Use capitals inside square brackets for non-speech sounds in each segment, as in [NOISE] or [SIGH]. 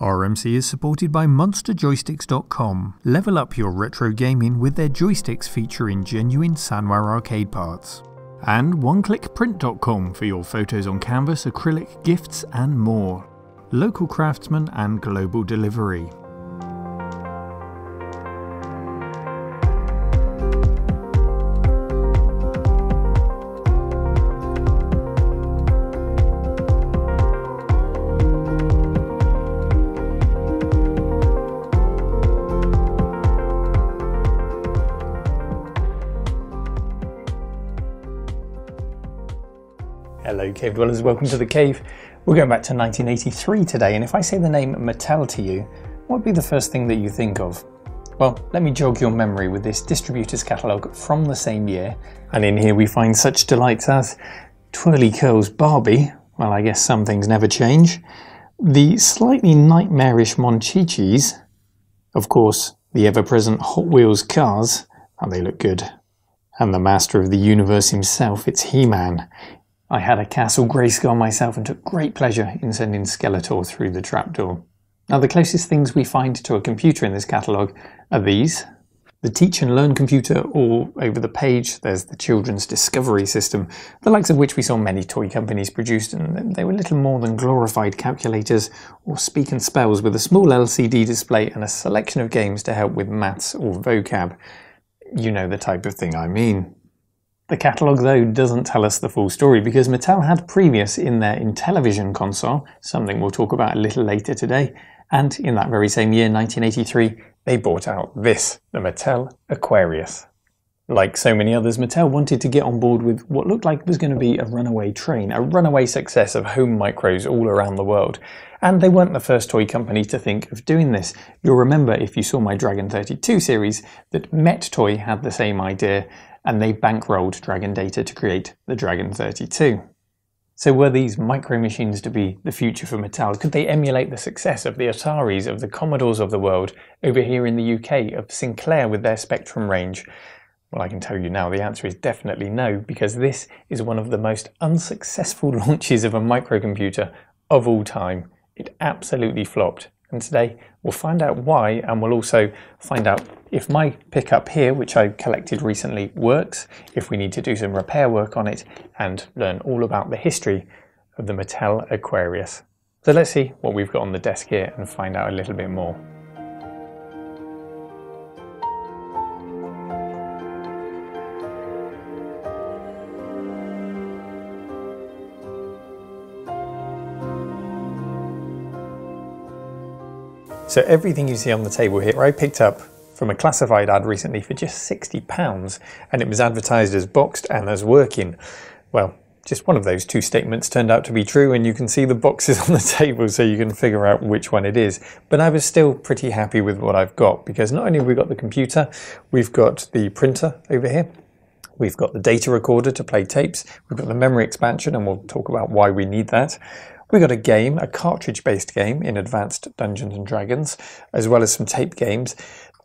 RMC is supported by MonsterJoysticks.com. Level up your retro gaming with their joysticks featuring genuine Sanwa arcade parts. And OneClickPrint.com for your photos on canvas, acrylic, gifts, and more. Local craftsmen and global delivery. Cave dwellers. Welcome to the cave. We're going back to 1983 today, and if I say the name Mattel to you, what would be the first thing that you think of? Well, let me jog your memory with this distributor's catalogue from the same year, and in here we find such delights as Twirly Curls Barbie, well, I guess some things never change, the slightly nightmarish Monchichis, of course, the ever present Hot Wheels cars, and they look good, and the master of the universe himself, it's He Man. I had a Castle Grayskull myself and took great pleasure in sending Skeletor through the trapdoor. Now, the closest things we find to a computer in this catalogue are these. The Teach and Learn computer, all over the page, there's the Children's Discovery System, the likes of which we saw many toy companies produced, and they were little more than glorified calculators or speak and spells with a small LCD display and a selection of games to help with maths or vocab. You know the type of thing I mean. The catalogue, though, doesn't tell us the full story because Mattel had previous in their Intellivision console, something we'll talk about a little later today, and in that very same year, 1983, they bought out this, the Mattel Aquarius. Like so many others, Mattel wanted to get on board with what looked like was going to be a runaway train, a runaway success of home micros all around the world. And they weren't the first toy company to think of doing this. You'll remember if you saw my Dragon 32 series that Mettoy had the same idea and they bankrolled Dragon Data to create the Dragon 32. So were these micro machines to be the future for Mattel? Could they emulate the success of the Ataris, of the Commodores of the world, over here in the UK, of Sinclair with their Spectrum range? Well, I can tell you now the answer is definitely no, because this is one of the most unsuccessful [LAUGHS] launches of a microcomputer of all time. It absolutely flopped. And today we'll find out why, and we'll also find out if my pickup here, which I collected recently, works, if we need to do some repair work on it, and learn all about the history of the Mattel Aquarius. So let's see what we've got on the desk here and find out a little bit more. So everything you see on the table here, I picked up from a classified ad recently for just £60 and it was advertised as boxed and as working. Well, just one of those two statements turned out to be true and you can see the boxes [LAUGHS] on the table so you can figure out which one it is. But I was still pretty happy with what I've got because not only have we got the computer, we've got the printer over here, we've got the data recorder to play tapes, we've got the memory expansion and we'll talk about why we need that. We got a game, a cartridge-based game in Advanced Dungeons and Dragons, as well as some tape games.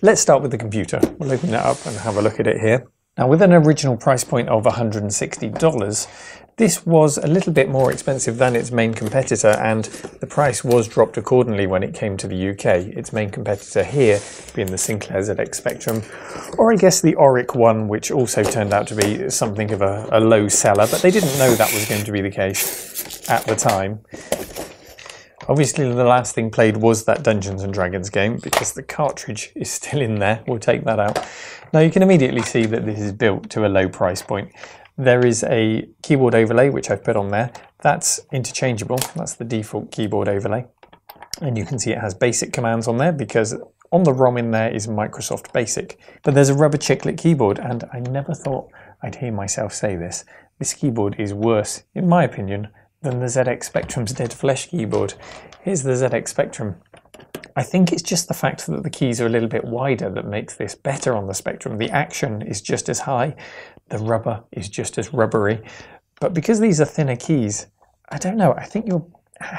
Let's start with the computer. We'll open that up and have a look at it here. Now, with an original price point of $160, this was a little bit more expensive than its main competitor, and the price was dropped accordingly when it came to the UK. Its main competitor here being the Sinclair ZX Spectrum, or I guess the Oric one, which also turned out to be something of a, a low seller, but they didn't know that was going to be the case at the time. Obviously, the last thing played was that Dungeons and Dragons game because the cartridge [LAUGHS] is still in there. We'll take that out. Now, you can immediately see that this is built to a low price point. There is a keyboard overlay, which I've put on there. That's interchangeable. That's the default keyboard overlay. And you can see it has basic commands on there because on the ROM in there is Microsoft Basic. But there's a rubber chiclet keyboard, and I never thought I'd hear myself say this. This keyboard is worse, in my opinion, than the ZX Spectrum's Dead Flesh keyboard. Here's the ZX Spectrum. I think it's just the fact that the keys are a little bit wider that makes this better on the Spectrum. The action is just as high, the rubber is just as rubbery. But because these are thinner keys, I don't know, I think your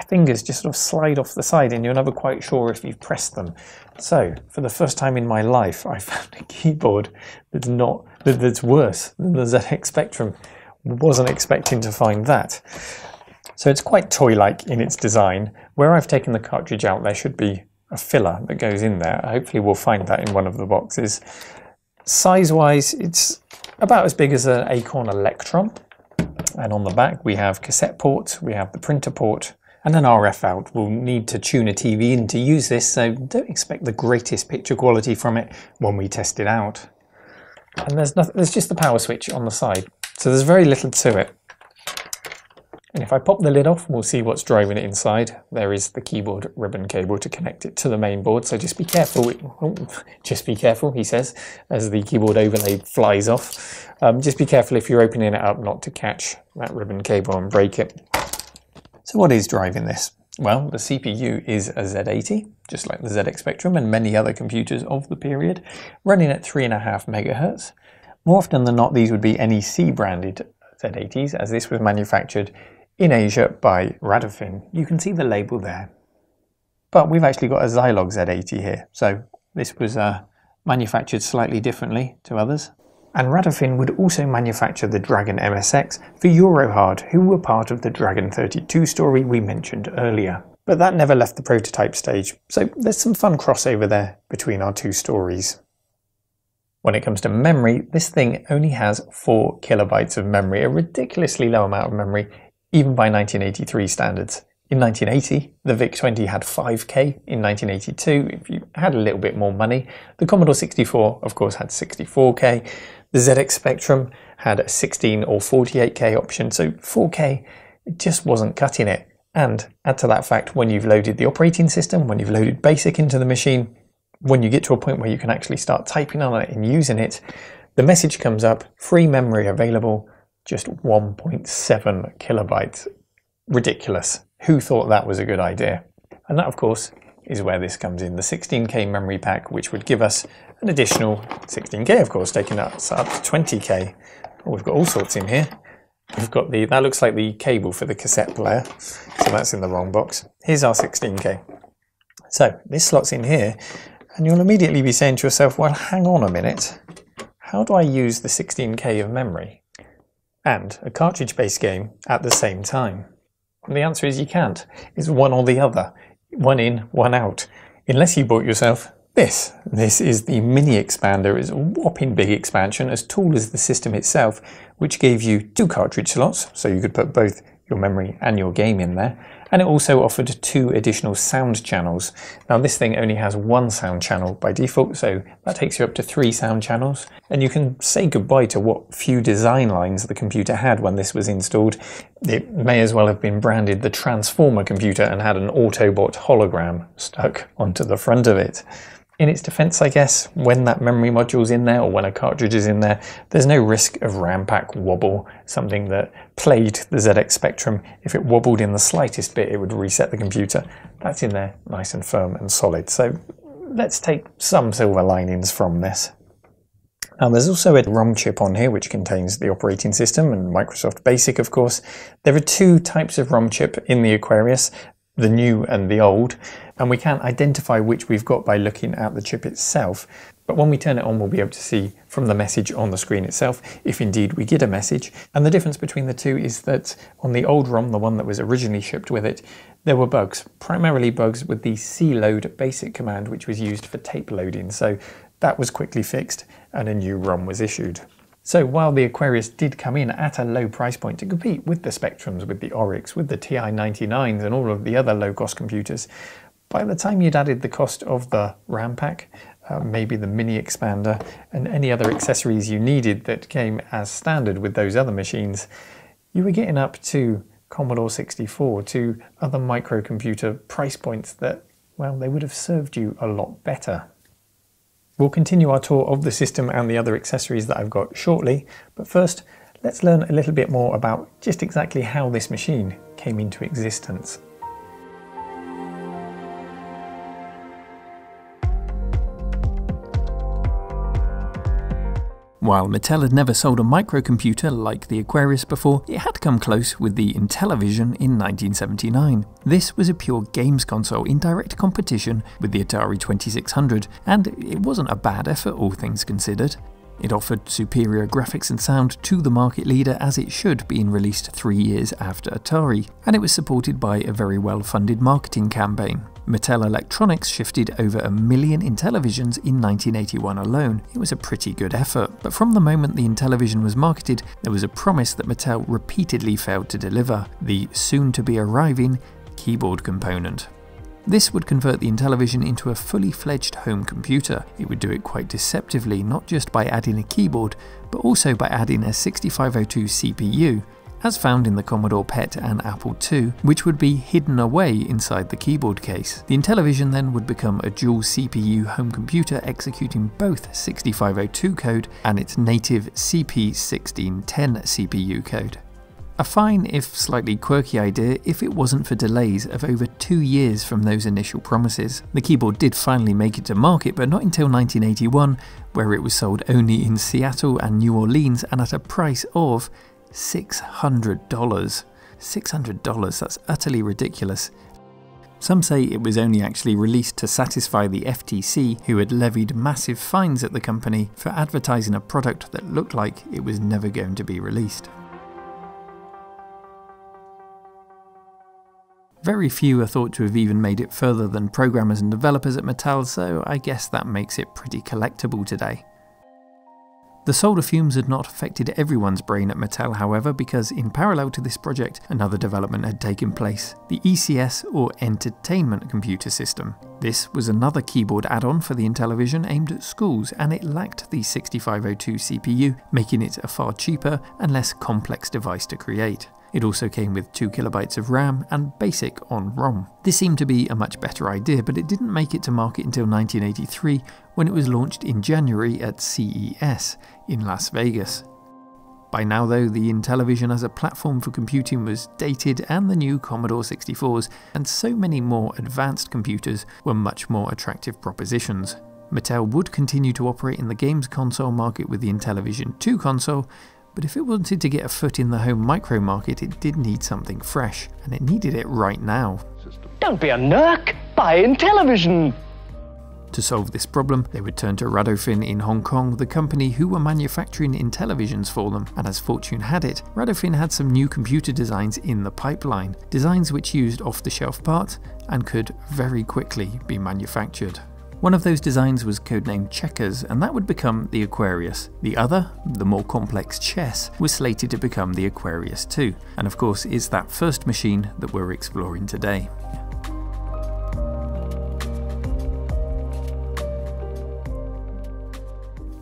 fingers just sort of slide off the side and you're never quite sure if you've pressed them. So, for the first time in my life, I [LAUGHS] found a keyboard that's not that's worse than the ZX Spectrum. Wasn't expecting to find that. So it's quite toy-like in its design. Where I've taken the cartridge out, there should be a filler that goes in there. Hopefully we'll find that in one of the boxes. Size-wise, it's about as big as an Acorn Electron. And on the back we have cassette port, we have the printer port, and an RF out. We'll need to tune a TV in to use this, so don't expect the greatest picture quality from it when we test it out. And there's, nothing, there's just the power switch on the side, so there's very little to it. And if I pop the lid off, we'll see what's driving it inside. There is the keyboard ribbon cable to connect it to the main board, so just be careful. Oh, just be careful, he says, as the keyboard overlay flies off. Um, just be careful if you're opening it up not to catch that ribbon cable and break it. So what is driving this? Well, the CPU is a Z80, just like the ZX Spectrum and many other computers of the period, running at 3.5 megahertz. More often than not, these would be NEC branded Z80s, as this was manufactured in Asia by Radofin. You can see the label there. But we've actually got a Zilog Z80 here, so this was uh, manufactured slightly differently to others. And Radofin would also manufacture the Dragon MSX for Eurohard, who were part of the Dragon 32 story we mentioned earlier. But that never left the prototype stage, so there's some fun crossover there between our two stories. When it comes to memory, this thing only has 4 kilobytes of memory, a ridiculously low amount of memory even by 1983 standards. In 1980, the VIC-20 had 5K. In 1982, if you had a little bit more money, the Commodore 64, of course, had 64K. The ZX Spectrum had a 16 or 48K option, so 4K just wasn't cutting it. And add to that fact, when you've loaded the operating system, when you've loaded BASIC into the machine, when you get to a point where you can actually start typing on it and using it, the message comes up, free memory available, just 1.7 kilobytes. Ridiculous. Who thought that was a good idea? And that, of course, is where this comes in. The 16K memory pack, which would give us an additional 16K, of course, taking us up to 20K. Oh, we've got all sorts in here. We've got the, that looks like the cable for the cassette player, so that's in the wrong box. Here's our 16K. So this slots in here, and you'll immediately be saying to yourself, well, hang on a minute. How do I use the 16K of memory? And a cartridge-based game at the same time? The answer is you can't. It's one or the other. One in, one out. Unless you bought yourself this. This is the mini expander. It's a whopping big expansion, as tall as the system itself, which gave you two cartridge slots, so you could put both your memory and your game in there, and it also offered two additional sound channels. Now this thing only has one sound channel by default, so that takes you up to three sound channels, and you can say goodbye to what few design lines the computer had when this was installed. It may as well have been branded the Transformer computer and had an Autobot hologram stuck onto the front of it in its defense, I guess, when that memory module's in there or when a cartridge is in there, there's no risk of RAM pack wobble, something that plagued the ZX Spectrum. If it wobbled in the slightest bit, it would reset the computer. That's in there nice and firm and solid. So let's take some silver linings from this. Now there's also a ROM chip on here which contains the operating system and Microsoft Basic of course. There are two types of ROM chip in the Aquarius the new and the old, and we can't identify which we've got by looking at the chip itself. But when we turn it on, we'll be able to see from the message on the screen itself if indeed we get a message. And the difference between the two is that on the old ROM, the one that was originally shipped with it, there were bugs, primarily bugs with the cload basic command, which was used for tape loading. So that was quickly fixed and a new ROM was issued. So while the Aquarius did come in at a low price point to compete with the Spectrums, with the Orics, with the TI-99s and all of the other low-cost computers, by the time you'd added the cost of the RAM pack, uh, maybe the mini expander, and any other accessories you needed that came as standard with those other machines, you were getting up to Commodore 64, to other microcomputer price points that, well, they would have served you a lot better. We'll continue our tour of the system and the other accessories that I've got shortly, but first let's learn a little bit more about just exactly how this machine came into existence. While Mattel had never sold a microcomputer like the Aquarius before, it had come close with the Intellivision in 1979. This was a pure games console in direct competition with the Atari 2600, and it wasn't a bad effort all things considered. It offered superior graphics and sound to the market leader as it should, being released three years after Atari, and it was supported by a very well funded marketing campaign. Mattel Electronics shifted over a million Intellivisions in 1981 alone. It was a pretty good effort, but from the moment the Intellivision was marketed, there was a promise that Mattel repeatedly failed to deliver the soon to be arriving keyboard component. This would convert the Intellivision into a fully fledged home computer. It would do it quite deceptively, not just by adding a keyboard, but also by adding a 6502 CPU, as found in the Commodore PET and Apple II, which would be hidden away inside the keyboard case. The Intellivision then would become a dual CPU home computer executing both 6502 code and its native CP1610 CPU code. A fine, if slightly quirky idea if it wasn't for delays of over two years from those initial promises. The keyboard did finally make it to market, but not until 1981, where it was sold only in Seattle and New Orleans and at a price of $600. $600, that's utterly ridiculous. Some say it was only actually released to satisfy the FTC, who had levied massive fines at the company for advertising a product that looked like it was never going to be released. Very few are thought to have even made it further than programmers and developers at Mattel, so I guess that makes it pretty collectible today. The solder fumes had not affected everyone's brain at Mattel, however, because in parallel to this project, another development had taken place the ECS or Entertainment Computer System. This was another keyboard add on for the Intellivision aimed at schools, and it lacked the 6502 CPU, making it a far cheaper and less complex device to create. It also came with 2 kilobytes of RAM and BASIC on ROM. This seemed to be a much better idea, but it didn't make it to market until 1983 when it was launched in January at CES in Las Vegas. By now, though, the Intellivision as a platform for computing was dated, and the new Commodore 64s and so many more advanced computers were much more attractive propositions. Mattel would continue to operate in the games console market with the Intellivision 2 console, but if it wanted to get a foot in the home micro market, it did need something fresh, and it needed it right now. Don't be a nerk, buy Intellivision! To solve this problem, they would turn to Radofin in Hong Kong, the company who were manufacturing Intellivisions for them, and as fortune had it, Radofin had some new computer designs in the pipeline, designs which used off-the-shelf parts and could very quickly be manufactured. One of those designs was codenamed Checkers, and that would become the Aquarius. The other, the more complex Chess, was slated to become the Aquarius 2, and of course is that first machine that we're exploring today.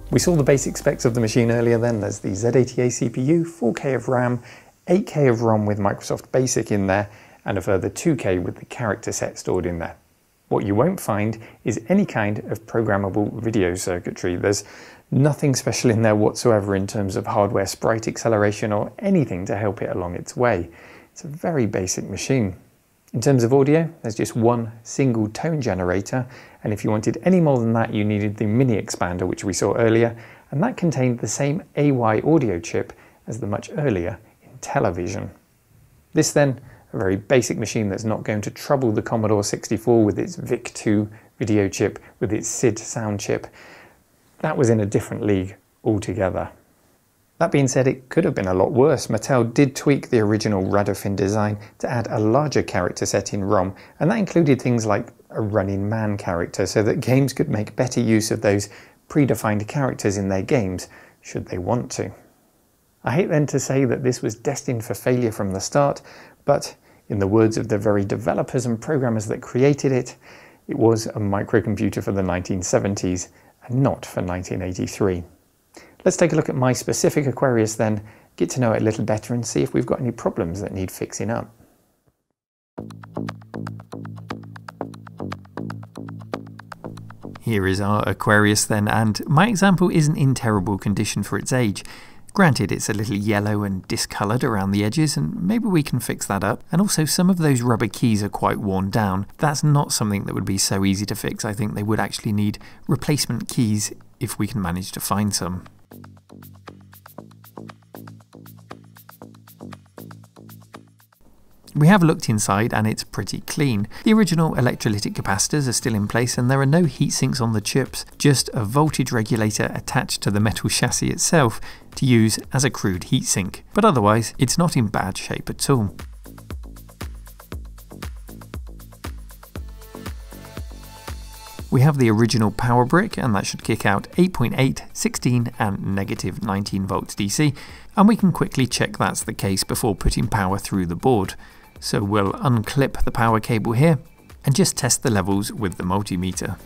We saw the basic specs of the machine earlier then. There's the Z80A CPU, 4K of RAM, 8K of ROM with Microsoft Basic in there, and a further 2K with the character set stored in there. What you won't find is any kind of programmable video circuitry. There's nothing special in there whatsoever in terms of hardware sprite acceleration or anything to help it along its way. It's a very basic machine. In terms of audio, there's just one single tone generator, and if you wanted any more than that, you needed the mini expander, which we saw earlier, and that contained the same AY audio chip as the much earlier Intellivision. This then a very basic machine that's not going to trouble the Commodore 64 with its VIC-2 video chip, with its SID sound chip. That was in a different league altogether. That being said, it could have been a lot worse. Mattel did tweak the original Radofin design to add a larger character set in ROM, and that included things like a running man character so that games could make better use of those predefined characters in their games, should they want to. I hate then to say that this was destined for failure from the start, but in the words of the very developers and programmers that created it, it was a microcomputer for the 1970s and not for 1983. Let's take a look at my specific Aquarius then, get to know it a little better and see if we've got any problems that need fixing up. Here is our Aquarius then, and my example isn't in terrible condition for its age. Granted, it's a little yellow and discoloured around the edges, and maybe we can fix that up. And also, some of those rubber keys are quite worn down. That's not something that would be so easy to fix. I think they would actually need replacement keys if we can manage to find some. We have looked inside and it's pretty clean. The original electrolytic capacitors are still in place and there are no heat sinks on the chips, just a voltage regulator attached to the metal chassis itself to use as a crude heatsink. But otherwise, it's not in bad shape at all. We have the original power brick and that should kick out 8.8, 16 and negative 19 volts DC and we can quickly check that's the case before putting power through the board. So we'll unclip the power cable here and just test the levels with the multimeter.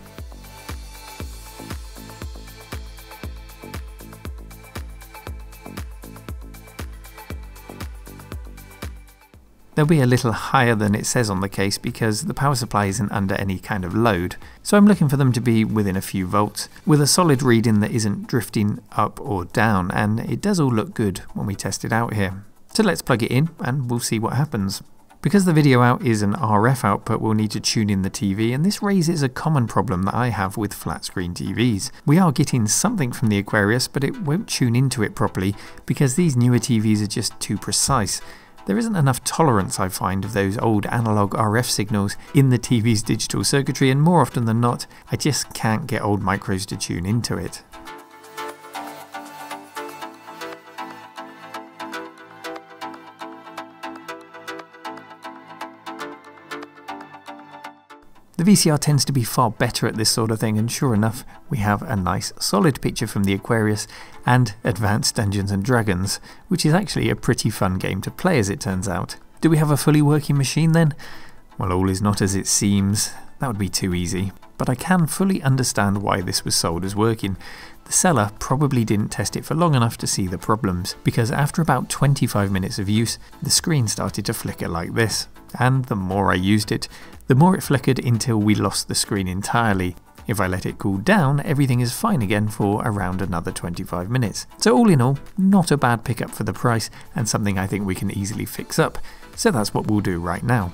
They'll be a little higher than it says on the case because the power supply isn't under any kind of load, so I'm looking for them to be within a few volts, with a solid reading that isn't drifting up or down, and it does all look good when we test it out here. So let's plug it in and we'll see what happens. Because the video out is an RF output, we'll need to tune in the TV, and this raises a common problem that I have with flat screen TVs. We are getting something from the Aquarius, but it won't tune into it properly because these newer TVs are just too precise. There isn't enough tolerance, I find, of those old analog RF signals in the TV's digital circuitry, and more often than not, I just can't get old micros to tune into it. The VCR tends to be far better at this sort of thing, and sure enough, we have a nice solid picture from the Aquarius and Advanced Dungeons and Dragons, which is actually a pretty fun game to play as it turns out. Do we have a fully working machine then? Well, all is not as it seems. That would be too easy. But I can fully understand why this was sold as working. The seller probably didn't test it for long enough to see the problems, because after about 25 minutes of use, the screen started to flicker like this. And the more I used it, the more it flickered until we lost the screen entirely. If I let it cool down, everything is fine again for around another 25 minutes. So all in all, not a bad pickup for the price and something I think we can easily fix up. So that's what we'll do right now.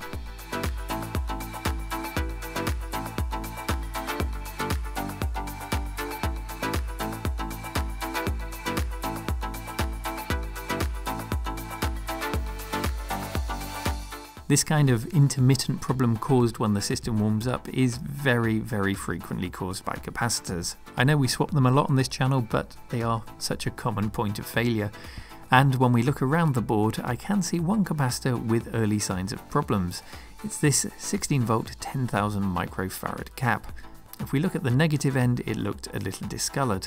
This kind of intermittent problem caused when the system warms up is very, very frequently caused by capacitors. I know we swap them a lot on this channel, but they are such a common point of failure. And when we look around the board, I can see one capacitor with early signs of problems. It's this 16 volt 10,000 microfarad cap. If we look at the negative end, it looked a little discoloured.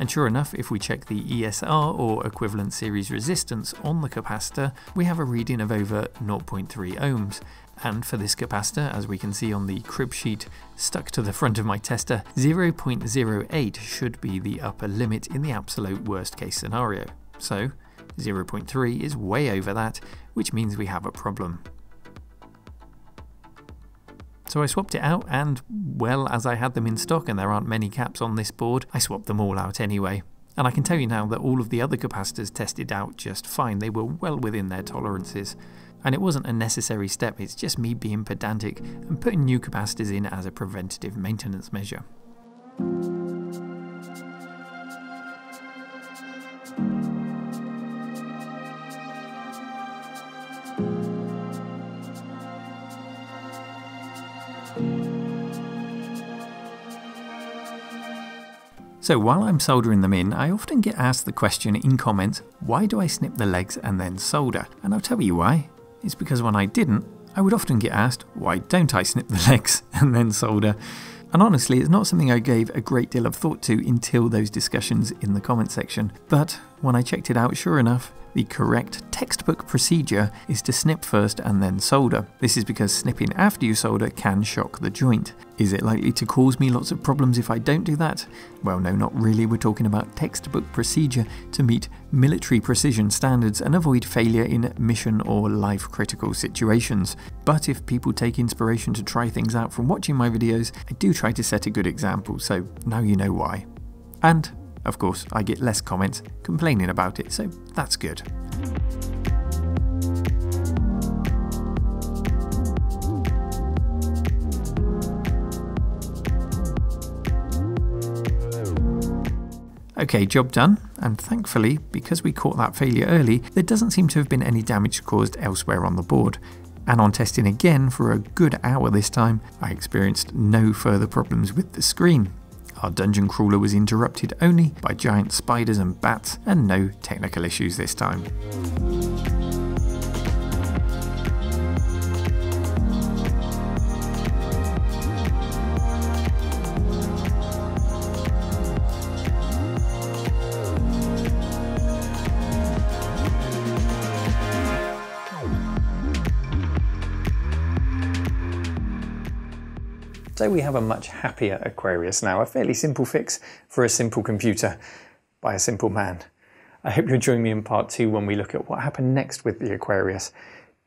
And sure enough, if we check the ESR or equivalent series resistance on the capacitor, we have a reading of over 0.3 ohms. And for this capacitor, as we can see on the crib sheet stuck to the front of my tester, 0.08 should be the upper limit in the absolute worst case scenario. So 0.3 is way over that, which means we have a problem. So I swapped it out and, well, as I had them in stock and there aren't many caps on this board, I swapped them all out anyway. And I can tell you now that all of the other capacitors tested out just fine, they were well within their tolerances. And it wasn't a necessary step, it's just me being pedantic and putting new capacitors in as a preventative maintenance measure. So while I'm soldering them in, I often get asked the question in comments, why do I snip the legs and then solder? And I'll tell you why. It's because when I didn't, I would often get asked, why don't I snip the [LAUGHS] legs and then solder? And honestly, it's not something I gave a great deal of thought to until those discussions in the comment section. But when I checked it out, sure enough, the correct textbook procedure is to snip first and then solder. This is because snipping after you solder can shock the joint. Is it likely to cause me lots of problems if I don't do that? Well, no, not really. We're talking about textbook procedure to meet military precision standards and avoid failure in mission or life critical situations. But if people take inspiration to try things out from watching my videos, I do try to set a good example, so now you know why. And of course, I get less comments complaining about it, so that's good. Okay, job done, and thankfully, because we caught that failure early, there doesn't seem to have been any damage caused elsewhere on the board. and on testing again for a good hour this time, I experienced no further problems with the screen. Our dungeon crawler was interrupted only by giant spiders and bats, and no technical issues this time. So we have a much happier Aquarius now, a fairly simple fix for a simple computer by a simple man. I hope you'll join me in part two when we look at what happened next with the Aquarius.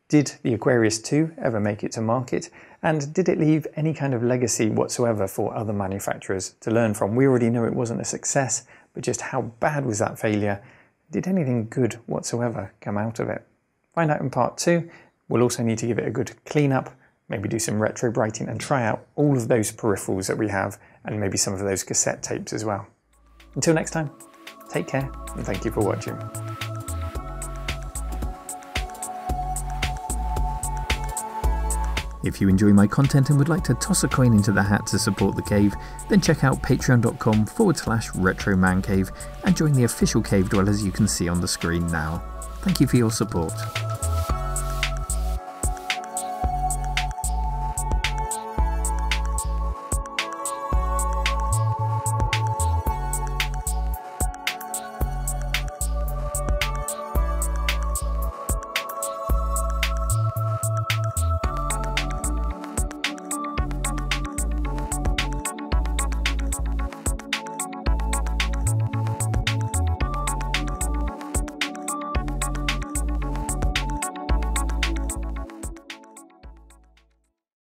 Did the Aquarius 2 ever make it to market? And did it leave any kind of legacy whatsoever for other manufacturers to learn from? We already know it wasn't a success, but just how bad was that failure? Did anything good whatsoever come out of it? Find out in part two. We'll also need to give it a good clean up maybe do some retro brighting and try out all of those peripherals that we have and maybe some of those cassette tapes as well. Until next time, take care and thank you for watching. If you enjoy my content and would like to toss a coin into the hat to support the cave, then check out patreon.com forward slash retromancave and join the official cave dwellers you can see on the screen now. Thank you for your support.